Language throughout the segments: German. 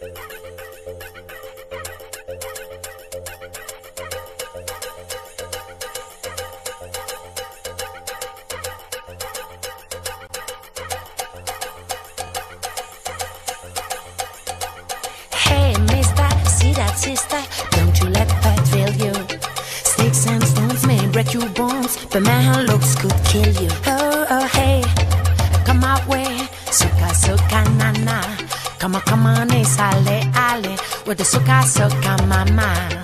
Hey, Mister, see that, sister, don't you let that fail you. Sticks and stones may break your bones, but my hand looks could kill you. soca, soca, mama.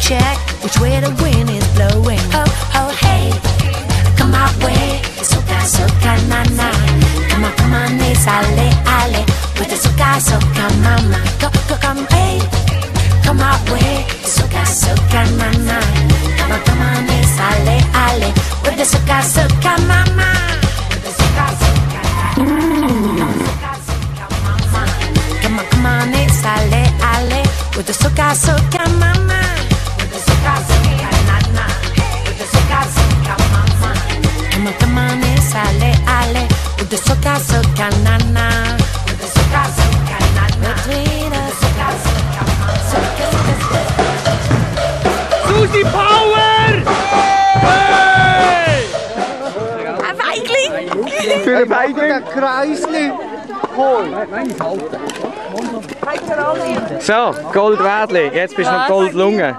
check. So, Goldwädli, jetzt bist du noch Goldlunge.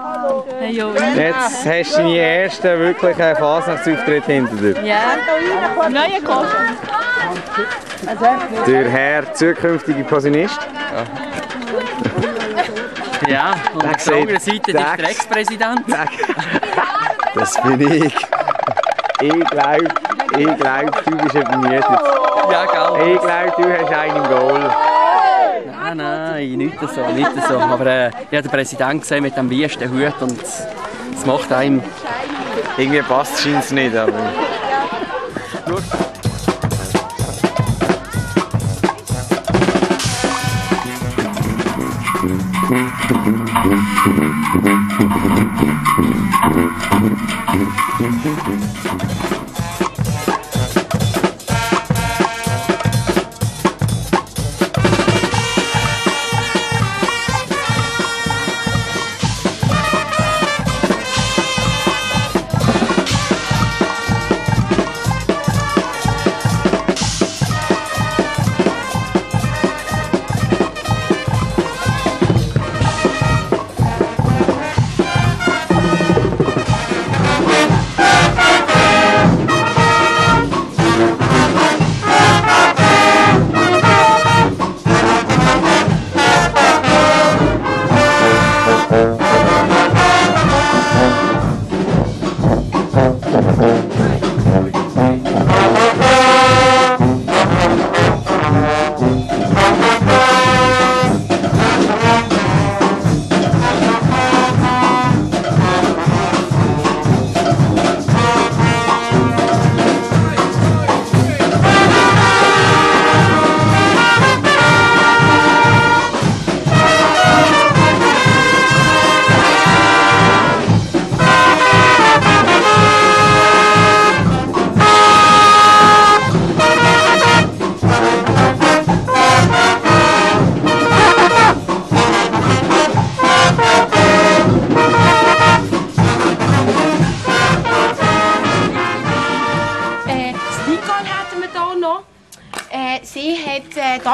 Jetzt hast du deinen ersten wirklichen Fasnachtsauftritt hinter dir. Ja, neue Kostüm. Der Herr zukünftige Posaunist. Ja. ja, und auf der anderen Seite der Ex-Präsident. Das bin ich. Ich glaube, ich glaub, du bist übermüdet. Ja, gell. Ich glaube, du hast einen Goal nein, nicht so, nicht so. Aber äh, ich habe den Präsidenten gesehen mit dem wiesten Hut und es macht einem... Irgendwie passt es nicht, aber...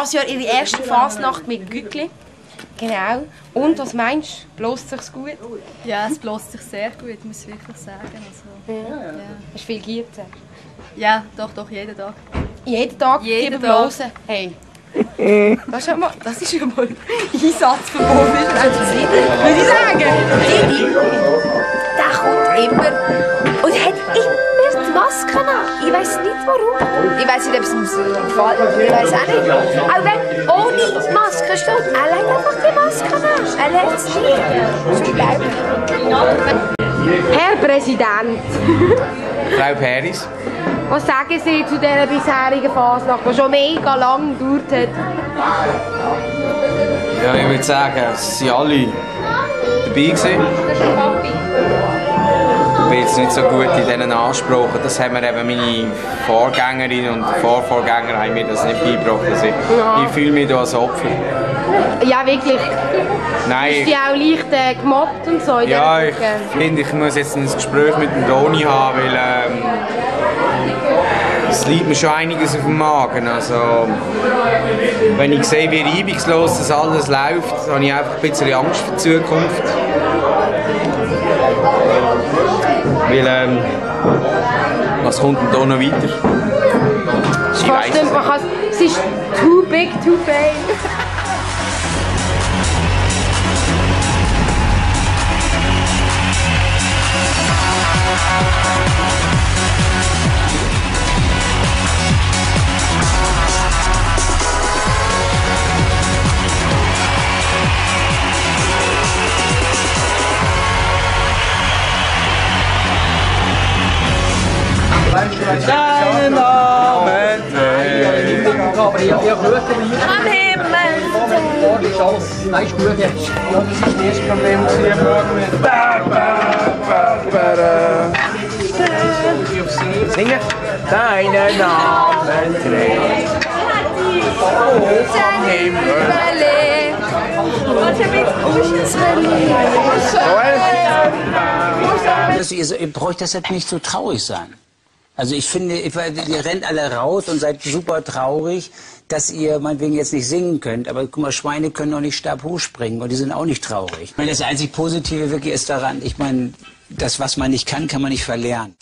dieses Jahr ihre erste Fasnacht mit Gückli. Genau. Und was meinst du? Bläst sich's gut? Ja, es bläst sich sehr gut, muss ich wirklich sagen. Also, ja. Ja. Hast du viel Gierte? Ja, doch, doch, jeden Tag. Jeden Tag? Jeden Tag. Blosen? Hey. Das ist ja mal, das ist ja mal Einsatzverbot. Muss ich sagen? Der kommt immer und hat immer Maske an. Ich weiß nicht warum. Ich weiß nicht, ob es ihm gefällt. Ich weiß auch nicht. Aber wenn ohne Maske steht, er legt einfach die Maske an. Er lässt es nicht. Herr Präsident. Frau Peris. Was sagen Sie zu dieser bisherigen Fasnacht, die schon mega lang gedauert hat? Ja, ich würde sagen, es waren alle dabei. Gewesen. Ich bin jetzt nicht so gut in diesen Ansprachen. Das haben mir eben meine Vorgängerin und Vorvorgänger haben mir das nicht beigebracht. Also ich, ja. ich fühle mich da als Opfer. Ja, wirklich. Nein. Bist du auch leicht äh, gemobbt und so? In ja, ich finde, ich muss jetzt ein Gespräch mit dem Toni haben, weil ähm, es liegt mir schon einiges auf dem Magen. Also, wenn ich sehe, wie reibungslos das alles läuft, habe ich einfach ein bisschen Angst für die Zukunft. Was kommt denn da noch weiter? Ich weiß es. Es ist too big to fail. Deinen Namen Am Himmel! Nein, ist gut jetzt. Ja, das ist das erste Problem, das wir morgen Singen? Deinen Namen trägt. Am Himmel. Ihr braucht deshalb nicht so traurig sein. Also ich finde, ihr rennt alle raus und seid super traurig, dass ihr meinetwegen jetzt nicht singen könnt. Aber guck mal, Schweine können doch nicht stabhoch springen und die sind auch nicht traurig. Ich meine, das einzig Positive wirklich ist daran, ich meine, das, was man nicht kann, kann man nicht verlernen.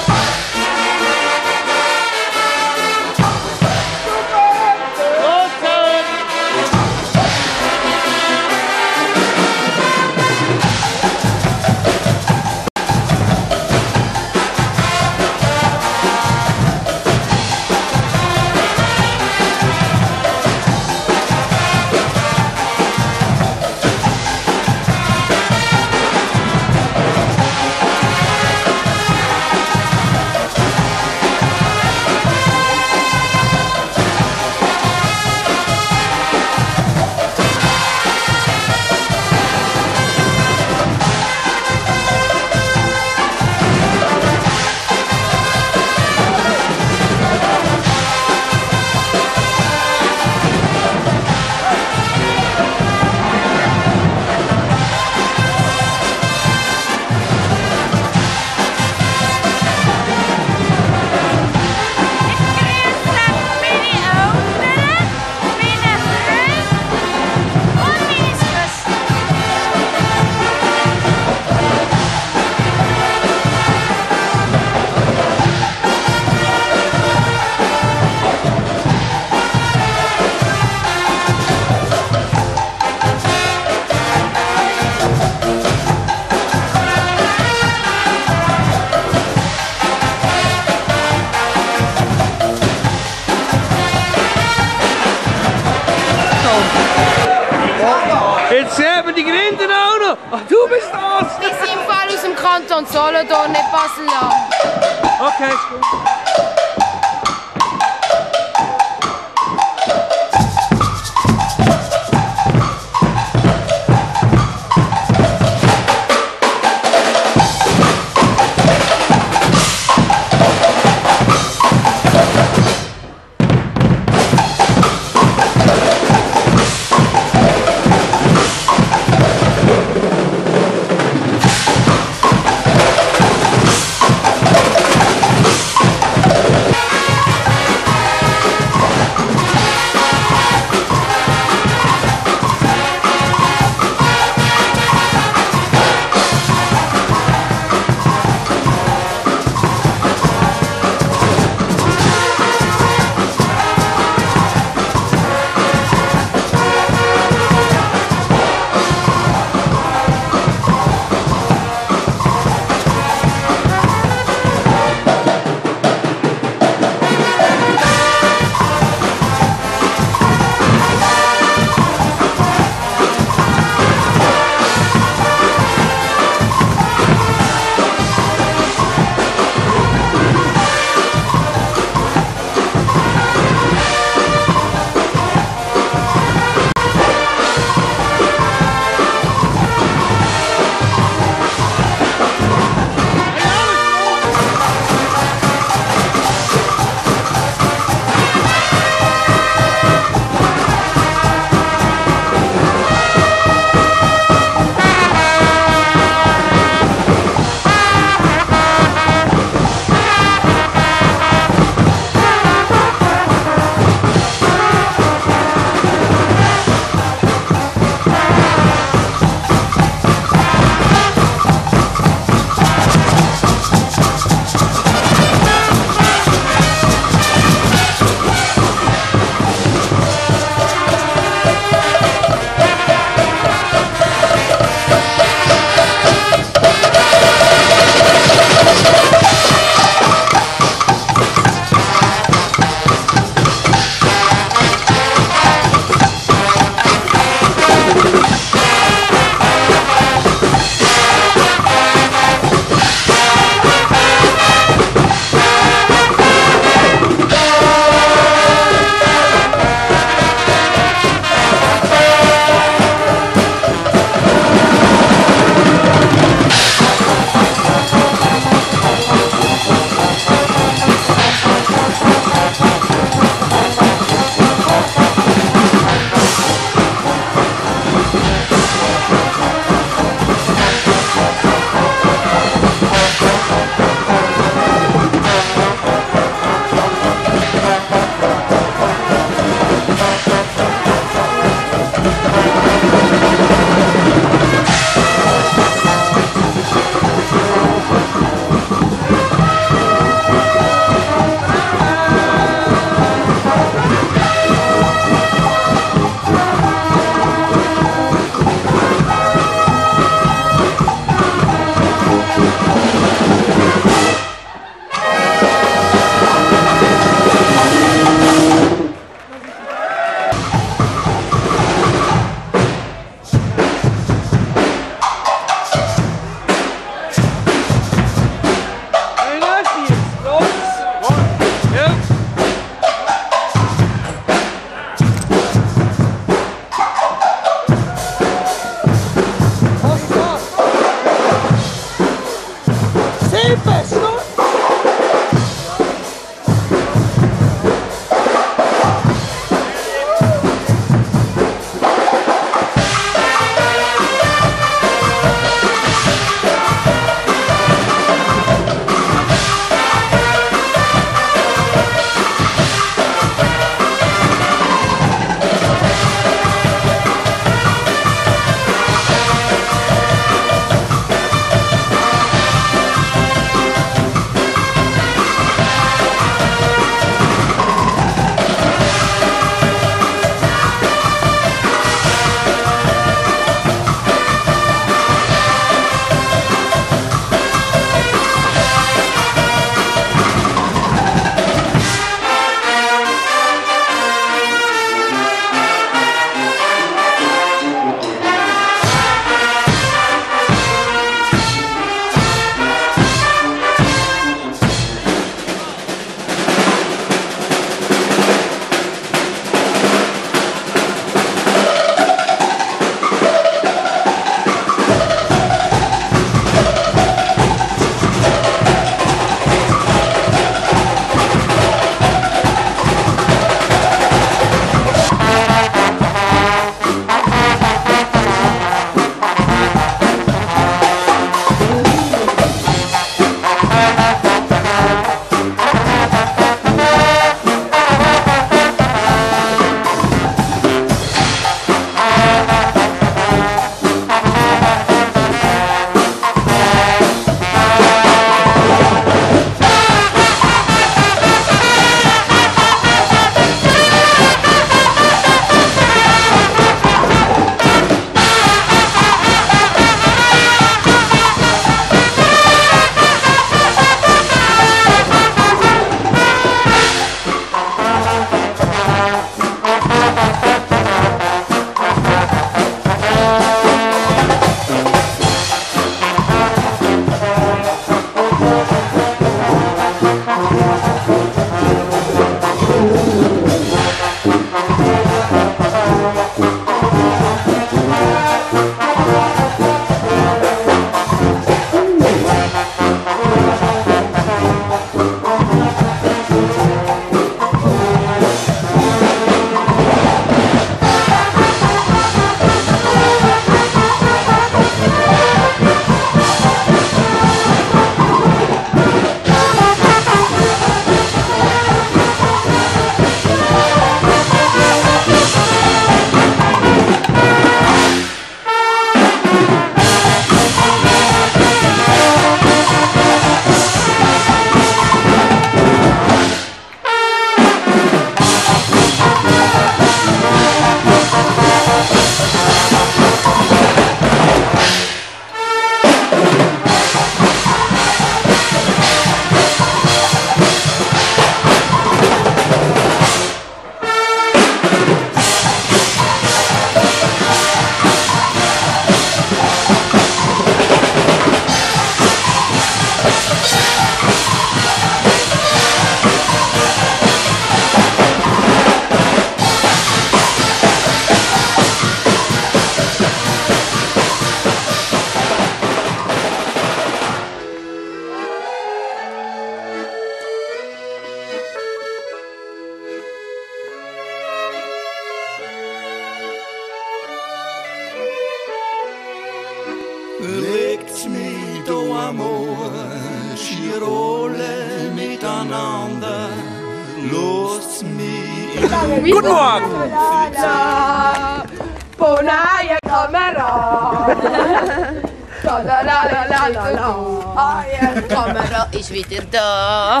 Wieder da.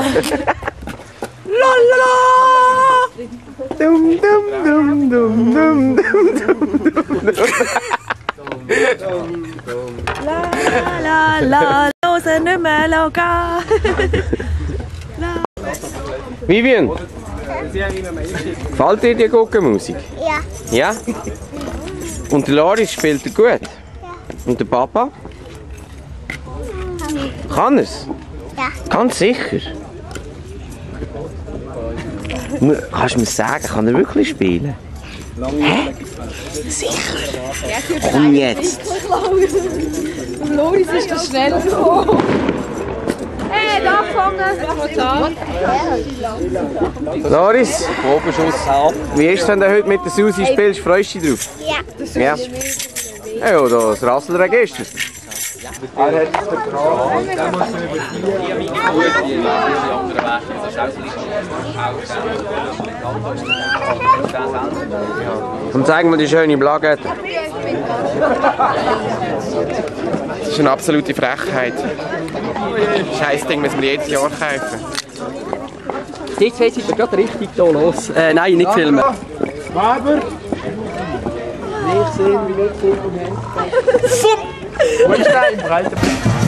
La la la. Dum, dum, dum, dum, dum, dum, dum. La la, losen nicht mehr locker. Vivian, gefällt dir die Guckenmusik? Ja. Ja? Und der Laris spielt er gut? Und der Papa? Kann er's? Ja. Ganz sicher? Kannst du mir sagen, kann er wirklich spielen? Hä? Sicher? Komm jetzt! Loris ist das schnell gekommen. Hey, da fangen. Loris, wie ist es, wenn du heute mit der Susi spielst? Freust du dich drauf? Ja. Ja. Ja, das Rasselregister. Und zeig mir die schöne Plakette. Das ist eine absolute Frechheit. Scheiß Ding müssen wir jedes Jahr kaufen. Jetzt jetzt ist er gerade richtig hier los. Äh, nein, nicht filmen. Weber! Nicht sehen, wie nicht filmen Wo ist der im breiten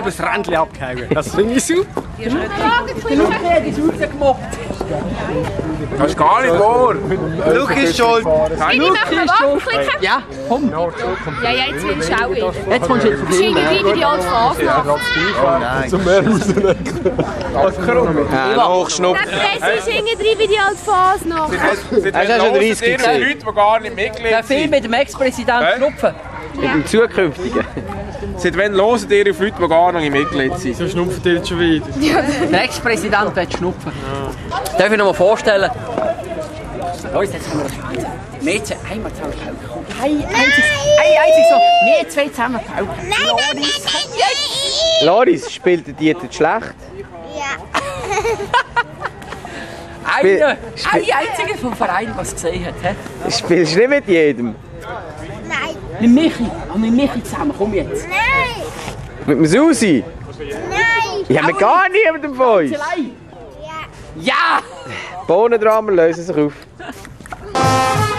Nur das Rändchen abgehauen. Das finde ich super. Hat es rausgemobbt. Das ist gar nicht wahr. Luke ist schuld. Ich mache mal klicken. Ja, komm. Ja, ja, jetzt will ich auch wieder. Jetzt kommst du jetzt Das ist filmen. irgendwie wie die alte Fasnacht. Zum Meer rausnehmen. Ja, hochschnuppen. Das ist irgendwie wie die alte. Seit Hast du wann schon hören 30 ihr gesehen? Leute, die gar nicht Mitglied Der Film sind? mit dem Ex-Präsident Hä? Knupfen. Mit dem zukünftigen. Seit wann hören ihr auf Leute, die gar nicht Mitglied sind? So schnupft ihr jetzt schon wieder. Der Ex-Präsident wird schnupfen. Darf ich noch mal vorstellen? Los, jetzt haben wir das Schwanz. Wir zwei, einmal zusammen pauken. Ein einziges, ein einziges so. Wir zwei zusammen pauken. Nein, nein, nein, nein, nein. Loris, spielt der Dieter schlecht? Einer, ein Spiel- einziger vom Verein, was gesehen hat. hä? Spielst du nicht mit jedem? Nein. Mit Michi. Ah, mit Michi zusammen. Komm jetzt. Nein. Mit dem Susi? Nein. Ja, mit gar niemandem von uns. Allein. Ja. Ja! Bohnendramen lösen sich auf.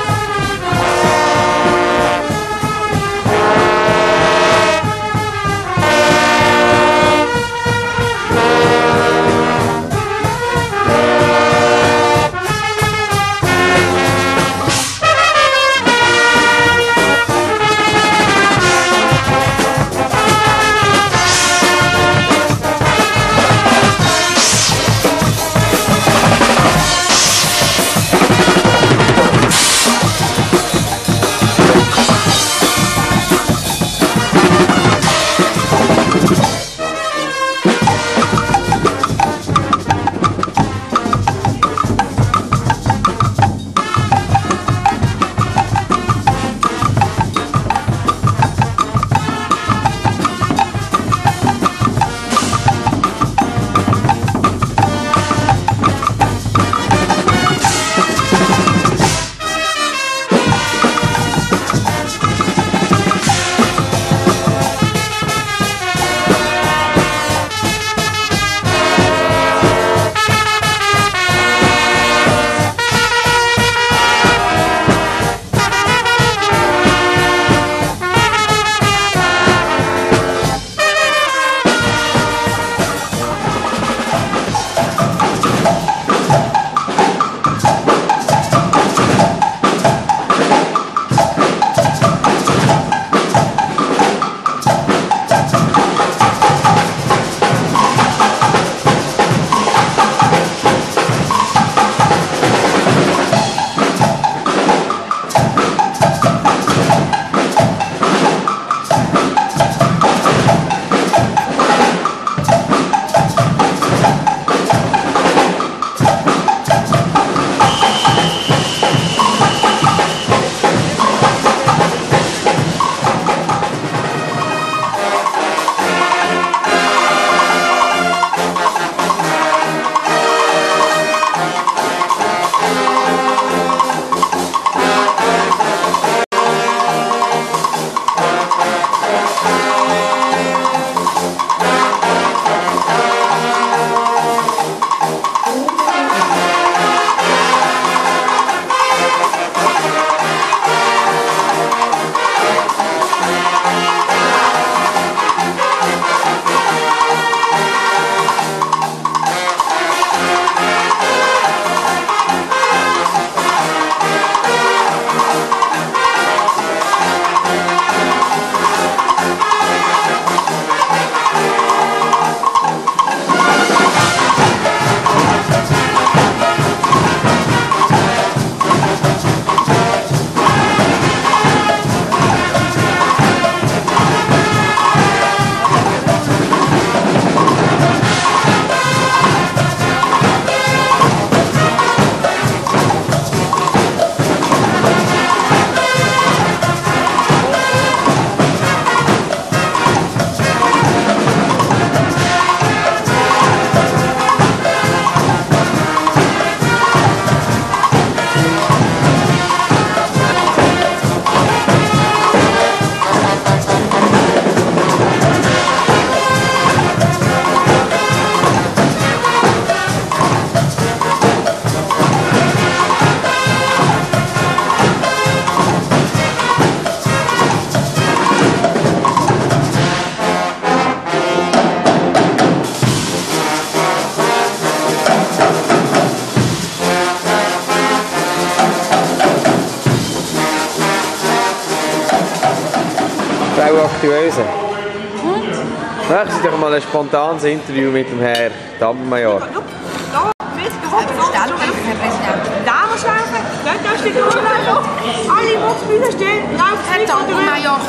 mal ein spontanes Interview mit dem Herrn Dammermajor. Selbstverständlich, Herr Präsident. Da muss laufen, dort darfst du nicht durchlaufen. Alle Boxbühnen stehen, lauf Herr Dammermajor,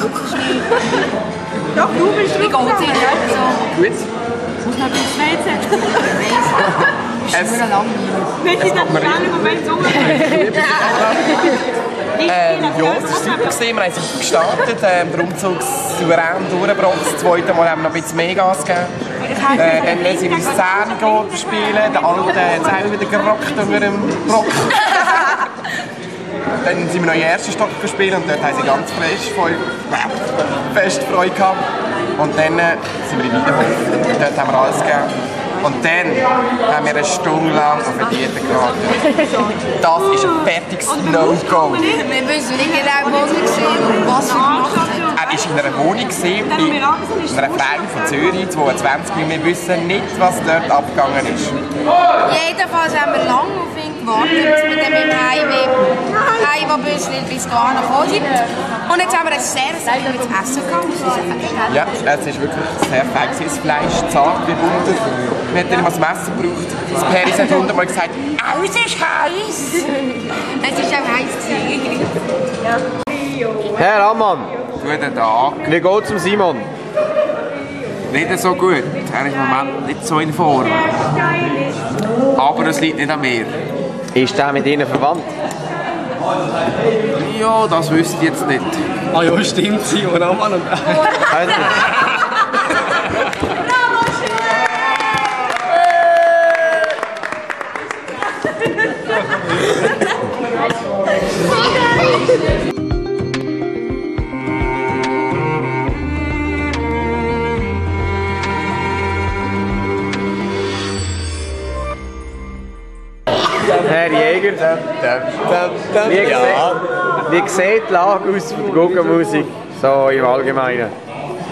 Doch, du bist Wie geht's Ihnen? Gut. Muss noch etwas schmelzen. Es, Wenn sie dann schnell im Moment so ähm, ja, es war super. Gewesen. Wir haben super gestartet. Ähm, der Umzug souverän durchgebracht. Das zweite Mal haben wir noch ein bisschen mehr Gas gegeben. Äh, dann sind wir ins Zähne spielen. Der Alte hat es auch wieder gerockt unter dem Block. dann sind wir noch in den ersten Stock gespielt und dort haben sie ganz fest, voll, fest Freude gehabt. Und dann äh, sind wir in Wiederhof. Dort haben wir alles gegeben. Und dann haben wir eine Stunde lang auf eine Diät gewartet. Das ist ein fertiges No-Go. Wir wissen nicht genau, wo sie sind, was sie gemacht hat. Er war in einer Wohnung, bei einer Frau von Zürich, 22, und wir wissen nicht, was dort abgegangen ist. Jedenfalls haben wir lange auf ihn gewartet mit dem im Heimweh. Heimweh bis gar nicht gekommen sind. Und jetzt haben wir ein sehr, sehr gutes Essen gehabt. Ja, es ist wirklich sehr fein. Das Fleisch zart wie Butter. Wir hätten nicht mal das Messer gebraucht. Das Peris hat hundertmal gesagt, Alles ist heiß. Es ist auch heiß. gewesen. Herr Ammann, guten Tag. wie geht's dem Simon? Nicht so gut. Er ist im Moment nicht so in Form. Aber es liegt nicht an mir. Ist der mit Ihnen verwandt? Ja, das wüsste ich jetzt nicht. Ah ja, stimmt, Simon Ammann und... Herr Jäger, wie, sieht, wie sieht die Lage aus für die Guggenmusik so im Allgemeinen?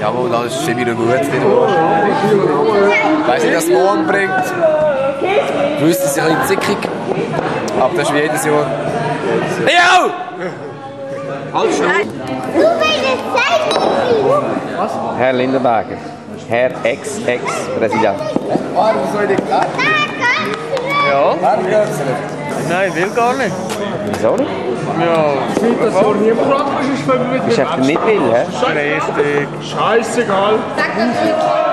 Jawohl, alles ist schon wieder gut. Weiss nicht, was morgen bringt. Ich wüsste, es ist ein bisschen zickig. Aber das ist wie jedes Jahr. Ja! Halt schnell. Du bist ein Zeichen. Herr Lindenberger, Herr Ex-Ex-Präsident. Warum soll ich klar? Ja? Warum du nicht? Nein, will gar nicht. Wieso nicht? Ja, nicht, dass so niemand praktisch ist, wenn wir Bist du einfach nicht will, hä? Richtig. Scheißegal. Thank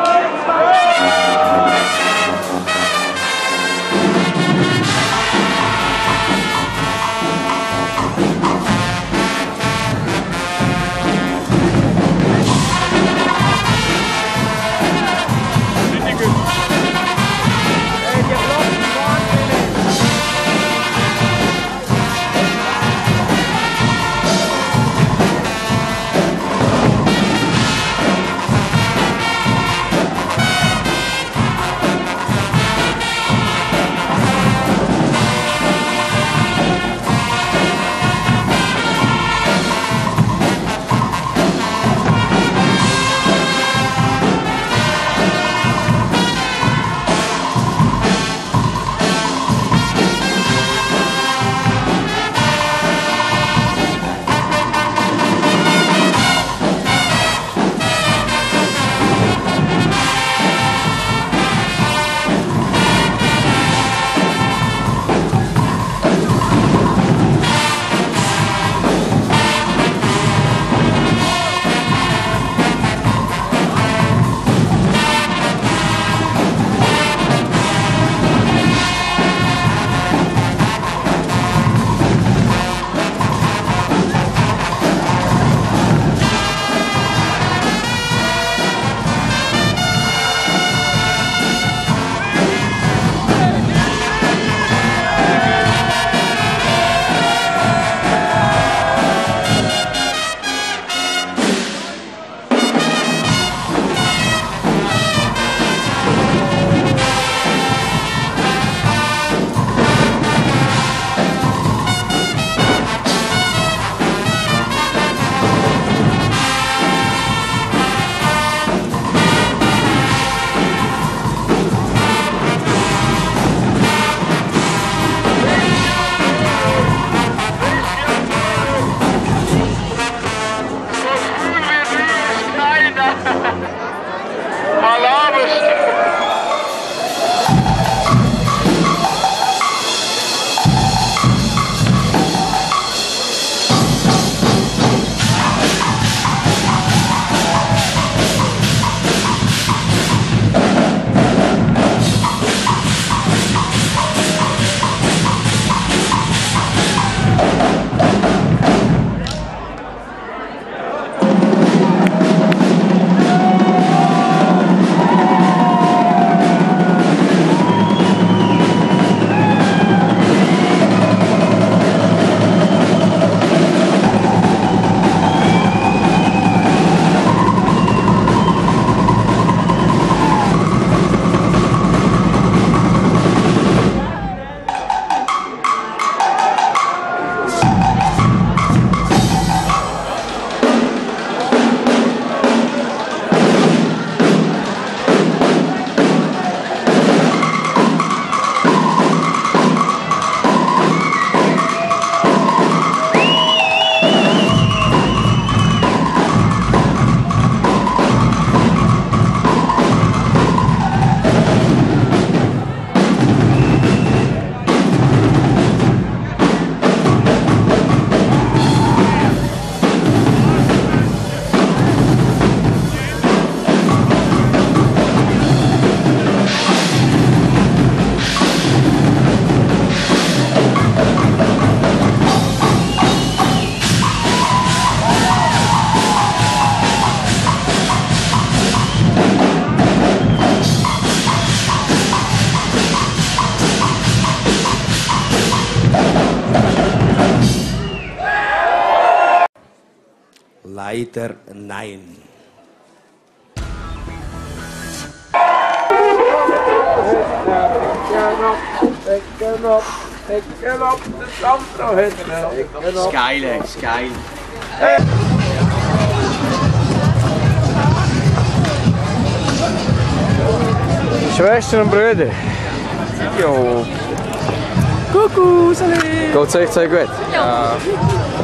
Leider nein. Ecken ab, Ecken ab, der Sandro hat Ecken Ist ab. geil, ey, ist geil. Schwestern und Brüder. Jo. Kuckuck, Salut. Geht es euch sehr gut? Ja.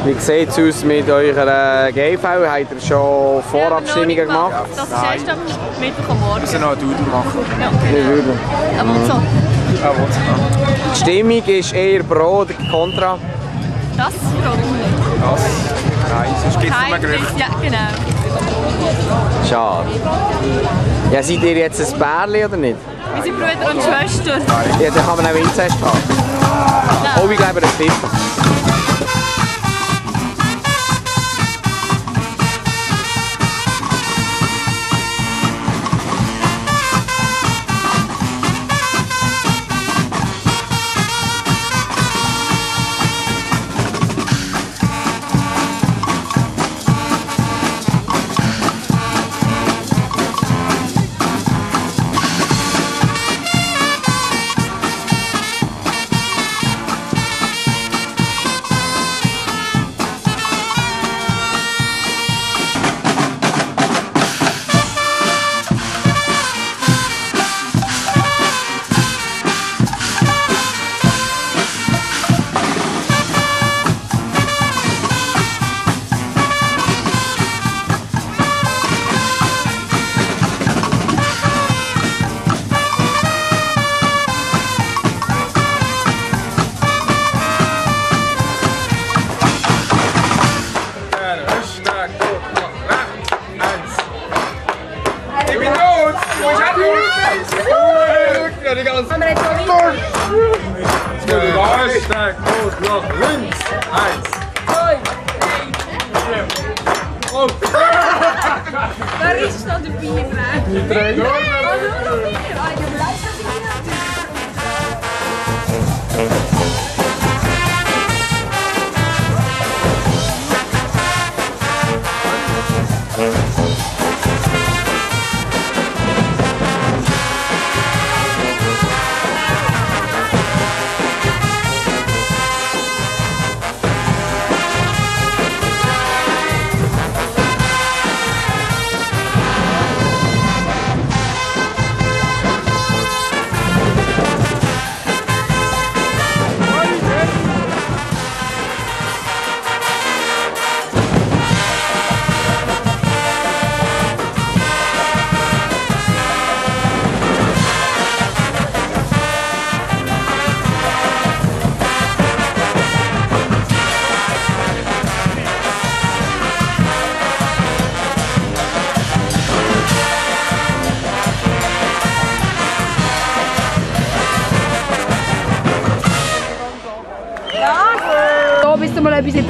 Wie sieht es aus mit eurer GV? Habt ihr schon Vorabstimmungen gemacht? Das ist erst am Mittwoch am Morgen. Wir müssen noch eine Dudel machen. Ja. Nicht wirklich. Aber so. Die Stimmung ist eher pro oder contra? Das ich mich. Das? Nein, sonst gibt es nur Gerüchte. Gerücht, Ja, genau. Schade. Ja, seid ihr jetzt ein Bärli oder nicht? Wir sind Brüder und Schwester. Ja, dann kann man auch Inzest haben. Oh, ich glaube, das stimmt. Ich Ja, die ganze Zeit. Hashtag tot nach links. Eins. Oh. Wer ist noch dabei, Frank? Die drei. Oh, nur noch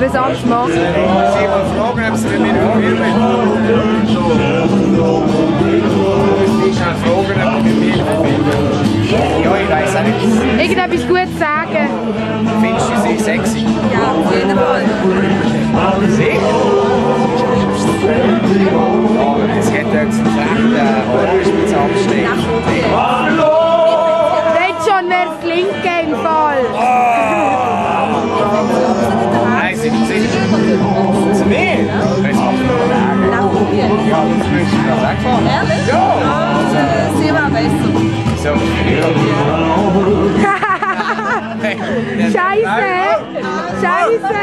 Interessantes machen. Sie mal fragen, ob sie mit mir filmen Ich kann fragen, ob sie mir filmen Ja, ich weiß auch nicht. Irgendetwas Gutes sagen. Findest du sie sexy? Ja, auf jeden Fall. Sicher? Das müsste ich noch wegfahren. Ehrlich? Ja. Sie war besser. So, Scheiße! Scheiße!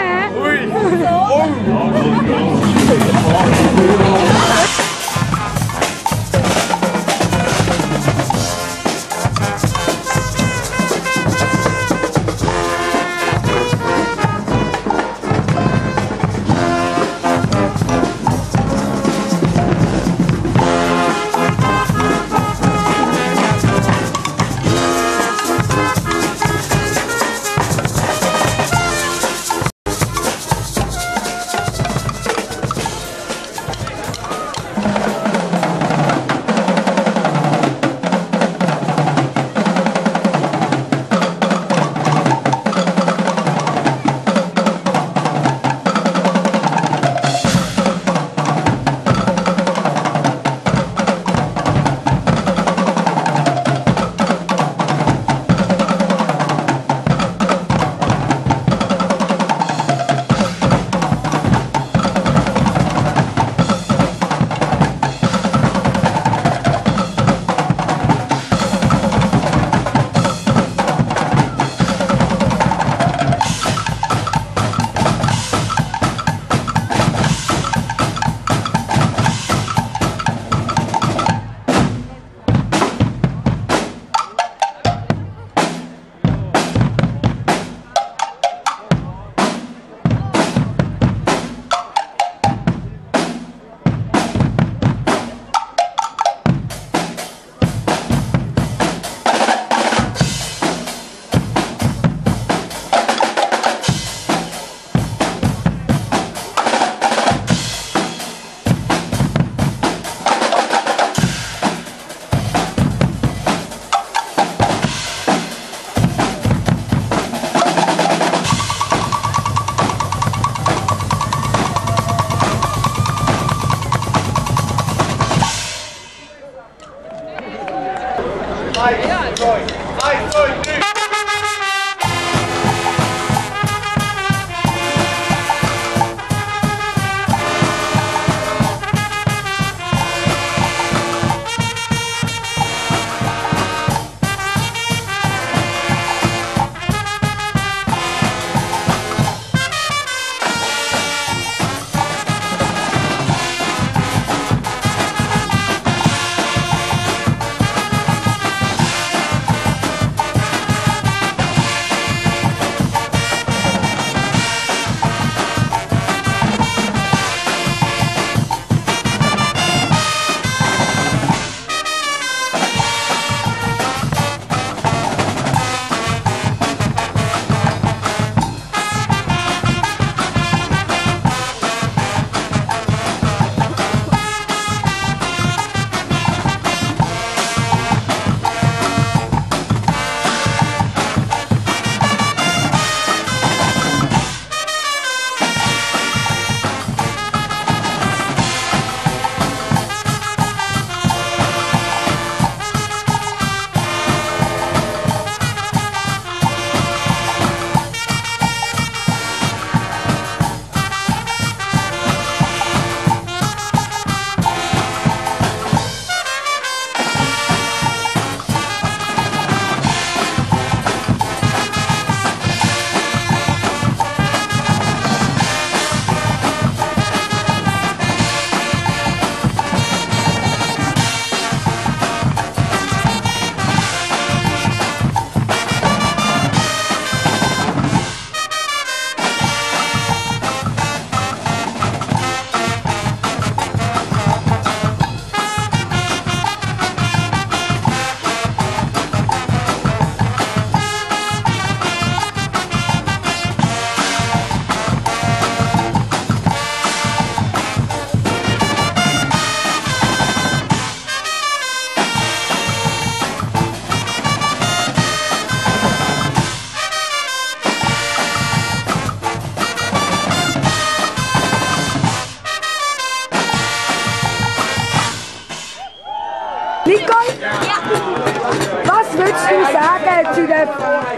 Zu den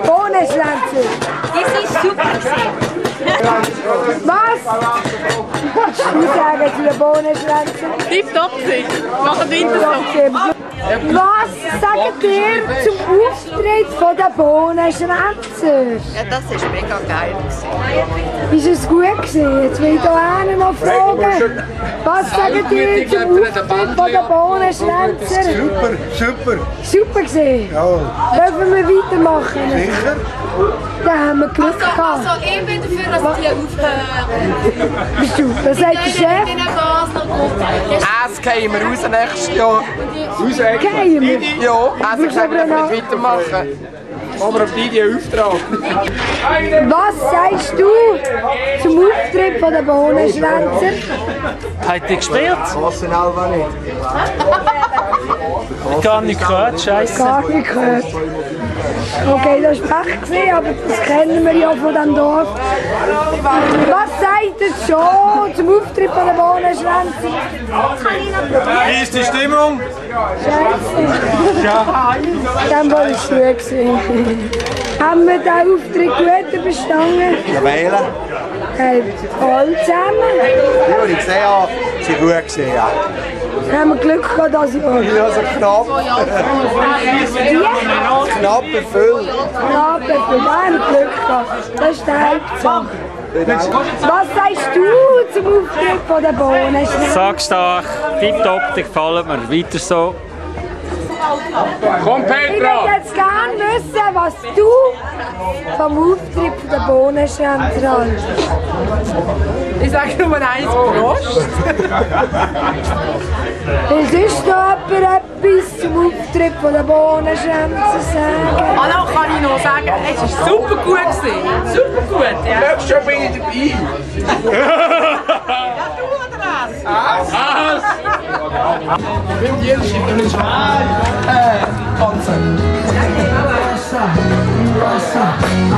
Bohnenschlänzen? Die sind super gewesen. Was? Was du sagen zu den Bohnenschlänzen? Tipptopp gewesen. Machen weiter so. Was sagt ihr zum Auftritt von den Bohnenschwänzer? Ja, das war mega geil. Ist es gut gewesen? Jetzt will ich hier einen noch fragen. Was sagt ihr zum Auftritt von den Bohnenschwänzer? Super, super. Super gesehen. Ja. Dürfen wir weitermachen? Sicher. Haben wir Glück gehabt. Also, ich bin dafür, dass die aufhören. Bist du? Das sagt der Chef. Es gehen wir raus nächstes Jahr. Raus, Gehen wir? Ja, also können wir noch- nicht weitermachen. Aber auf die die Auftrag. Was sagst du zum Auftritt von den Bohnenschwänzer? Habt ihr gespielt? Was sind Alba nicht? Gar nicht gehört, scheiße. Gar nicht gehört. Okay, das war Pech, aber das kennen wir ja von diesem Dorf. Was sagt ihr schon zum Auftritt von den Bohnenschwänzer? Wie ist die Stimmung? Scheiße. Ja. Dann war es gut. gewesen. Haben wir den Auftritt gut überstanden? Ja, wählen. Hey, alle zusammen? Die ich gesehen habe, sind gut gesehen. Ja. Haben wir Glück gehabt, dass ich Ja, so knapp. Knapp erfüllt. Ja, Pepe, da haben wir Glück gehabt. Das ist die Hauptsache. Was sagst du zum Auftritt von den Bohnen? Sag stark, tipptopp, dir gefällt mir. Weiter so. Komm, Ich würde jetzt gerne wissen, was du vom Auftritt von den Bohnenschwänzer hältst. Ich sage nur eins, Prost. Will sonst noch jemand etwas zum Auftritt von den Bohnenschwänzer sagen? Hallo, kann ich noch sagen, es war super gut. Gewesen. Super gut, ja. Nächstes Jahr bin ich Beim Jens schreibt er nicht Äh, Konzert. passa,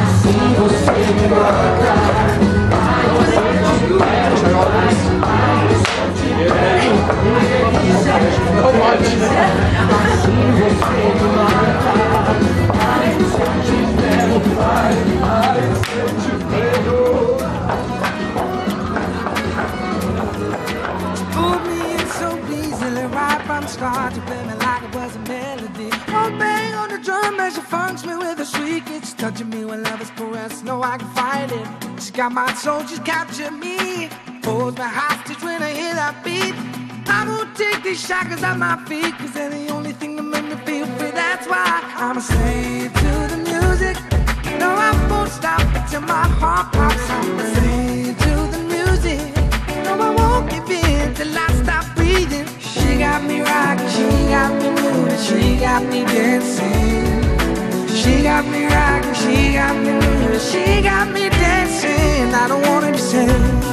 assim você me mata. Ai, você te perde, ai, você te perde. Assim você me mata. Ai, você te perde, ai, ai, você te perde. Move me in so easily, right from start. You play me like it was a melody. Oh, baby. On the drum as she funks me with a shriek. It's touching me when love is caressed. No, I can fight it. She got my soul, she's captured me. Holds me hostage when I hear that beat. I won't take these shackles off my feet, cause they're the only thing that make me feel free. That's why I'm a slave to the music. No, I won't stop until my heart pops. Got me dancing. She got me rocking, she got me moving, she got me dancing. I don't wanna be saved.